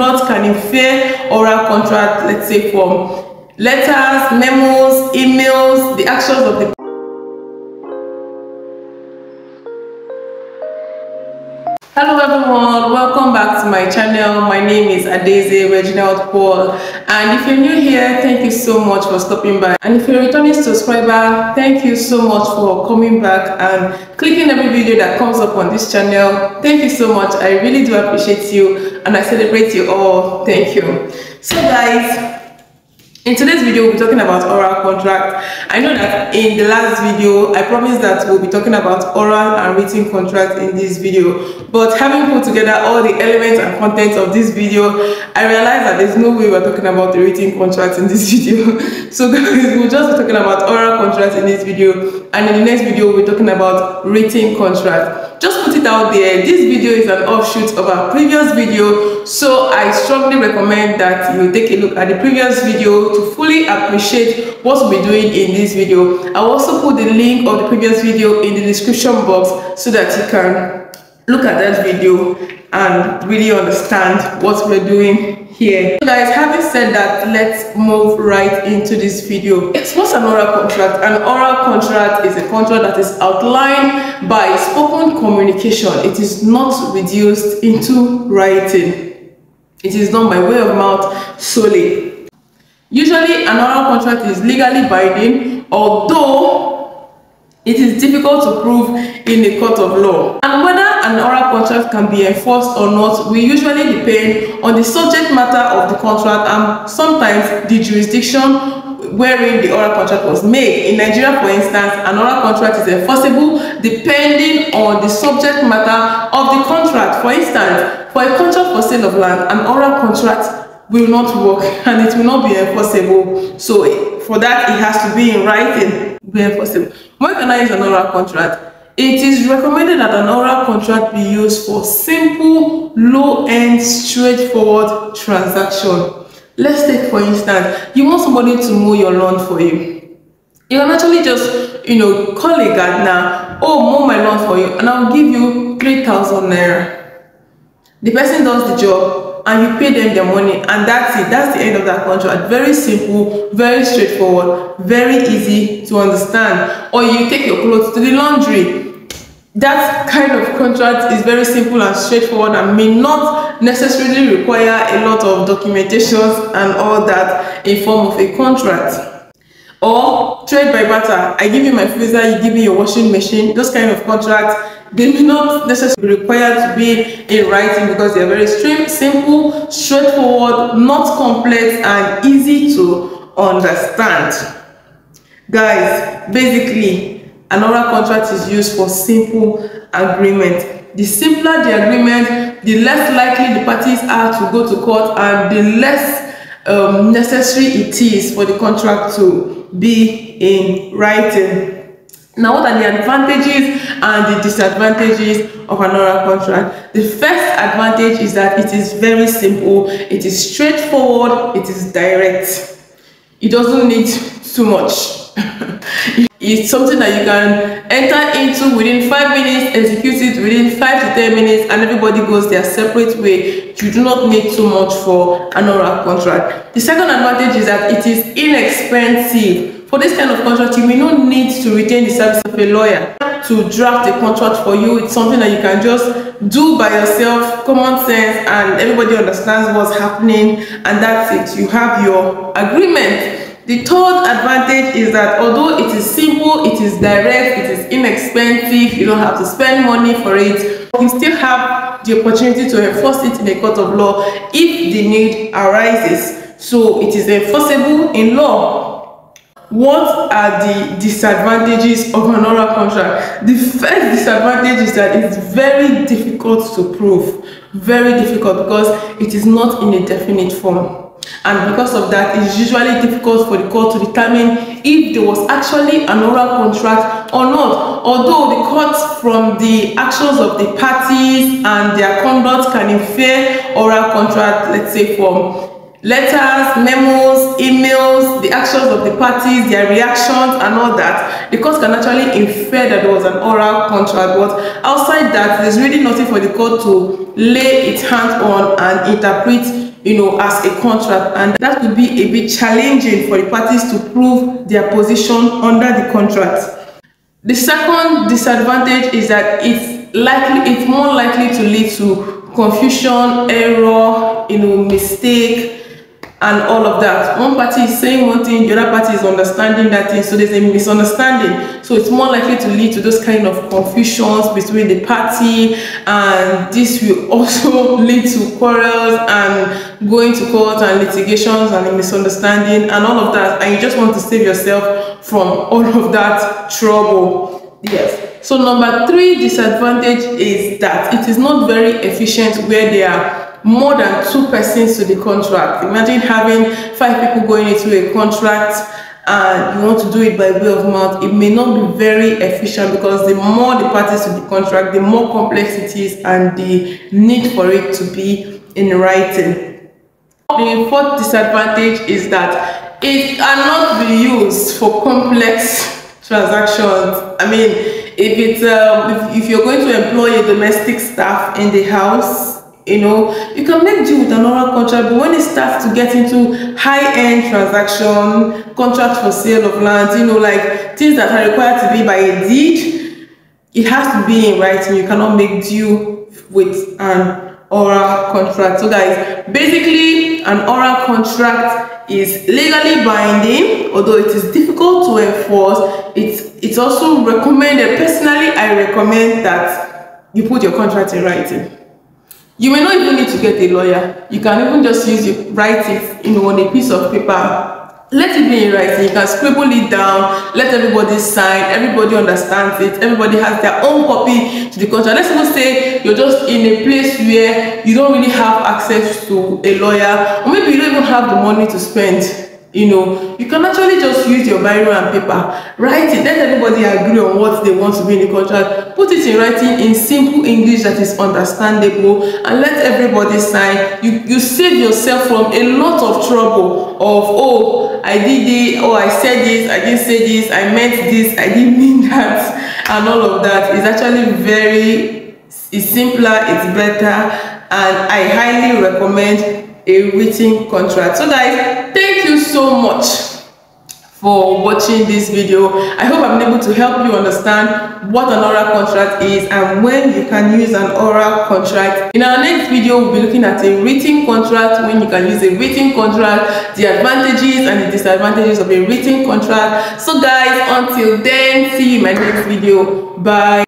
conduct can infer oral contract, let's say from letters, memos, emails, the actions of the Hello everyone, welcome back to my channel. My name is Adeze Reginald Paul and if you're new here, thank you so much for stopping by. And if you're a returning subscriber, thank you so much for coming back and clicking every video that comes up on this channel. Thank you so much. I really do appreciate you and I celebrate you all. Thank you. So guys, in today's video, we'll be talking about oral contract. I know that in the last video, I promised that we'll be talking about oral and written contract in this video. But having put together all the elements and contents of this video, I realized that there's no way we're talking about the written contract in this video. so guys, we'll just be talking about oral contract in this video. And in the next video, we'll be talking about written contract just put it out there this video is an offshoot of our previous video so i strongly recommend that you take a look at the previous video to fully appreciate what we'll be doing in this video i'll also put the link of the previous video in the description box so that you can look at that video and really understand what we're doing here. So guys, having said that, let's move right into this video. It's what's an oral contract? An oral contract is a contract that is outlined by spoken communication. It is not reduced into writing. It is done by way of mouth solely. Usually, an oral contract is legally binding, although it is difficult to prove in the court of law. And whether an oral contract can be enforced or not will usually depend on the subject matter of the contract and sometimes the jurisdiction wherein the oral contract was made. In Nigeria, for instance, an oral contract is enforceable depending on the subject matter of the contract. For instance, for a contract for sale of land, an oral contract will not work and it will not be enforceable. So for that, it has to be in writing be enforceable. When can I use an oral contract? It is recommended that an oral contract be used for simple, low-end, straightforward transaction. Let's take for instance, you want somebody to mow your lawn for you. You can actually just, you know, call a gardener, oh, mow my lawn for you, and I'll give you 3,000 naira. The person does the job, and you pay them their money and that's it that's the end of that contract very simple very straightforward very easy to understand or you take your clothes to the laundry that kind of contract is very simple and straightforward and may not necessarily require a lot of documentations and all that in form of a contract. Or trade by barter i give you my freezer you give me your washing machine. Those kind of contracts they may not necessarily require to be in writing because they are very simple, straightforward, not complex, and easy to understand. Guys, basically, an oral contract is used for simple agreement. The simpler the agreement, the less likely the parties are to go to court and the less um, necessary it is for the contract to be in writing. Now, what are the advantages and the disadvantages of an oral contract? The first advantage is that it is very simple, it is straightforward, it is direct. It doesn't need too much. it's something that you can enter into within five minutes, execute it within five to ten minutes, and everybody goes their separate way. You do not need too much for an oral contract. The second advantage is that it is inexpensive. For this kind of contract, you may not need to retain the service of a lawyer to draft a contract for you. It's something that you can just do by yourself, common sense, and everybody understands what's happening, and that's it. You have your agreement. The third advantage is that although it is simple, it is direct, it is inexpensive, you don't have to spend money for it, you still have the opportunity to enforce it in a court of law if the need arises. So it is enforceable in law. What are the disadvantages of an oral contract? The first disadvantage is that it's very difficult to prove very difficult because it is not in a definite form and because of that it's usually difficult for the court to determine if there was actually an oral contract or not although the court from the actions of the parties and their conduct can infer oral contract let's say from letters, memos, emails, the actions of the parties, their reactions and all that, the court can actually infer that there was an oral contract. But outside that, there's really nothing for the court to lay its hands on and interpret you know, as a contract, and that could be a bit challenging for the parties to prove their position under the contract. The second disadvantage is that it's likely, it's more likely to lead to confusion, error, you know, mistake, and all of that. One party is saying one thing, the other party is understanding that thing, so there's a misunderstanding. So it's more likely to lead to those kind of confusions between the party, and this will also lead to quarrels and going to court and litigations and a misunderstanding and all of that. And you just want to save yourself from all of that trouble. Yes. So number three disadvantage is that it is not very efficient where they are more than two persons to the contract. Imagine having five people going into a contract and you want to do it by way of mouth. It may not be very efficient because the more the parties to the contract, the more complex it is and the need for it to be in writing. The fourth disadvantage is that it cannot be used for complex transactions. I mean, if it's um, if, if you're going to employ a domestic staff in the house you know you can make deal with an oral contract but when it starts to get into high-end transaction contract for sale of land you know like things that are required to be by a deed it has to be in writing. You cannot make deal with an oral contract. So guys basically an oral contract is legally binding although it is difficult to enforce. It's it's also recommended. Personally i recommend that you put your contract in writing You may not even need to get a lawyer. You can even just use it, write it you know, on a piece of paper. Let it be in writing. You can scribble it down. Let everybody sign. Everybody understands it. Everybody has their own copy to the contract. Let's even say you're just in a place where you don't really have access to a lawyer, or maybe you don't even have the money to spend you know you can actually just use your biro and paper write it. Let everybody agree on what they want to be in the contract. Put it in writing in simple english that is understandable and let everybody sign. You you save yourself from a lot of trouble of oh i did it oh i said this i didn't say this i meant this i didn't mean that and all of that. Is actually very it's simpler it's better and i highly recommend a written contract. So guys thank so much for watching this video. I hope i'm able to help you understand what an oral contract is and when you can use an oral contract. In our next video we'll be looking at a written contract when you can use a written contract the advantages and the disadvantages of a written contract. So guys until then see you in my next video. Bye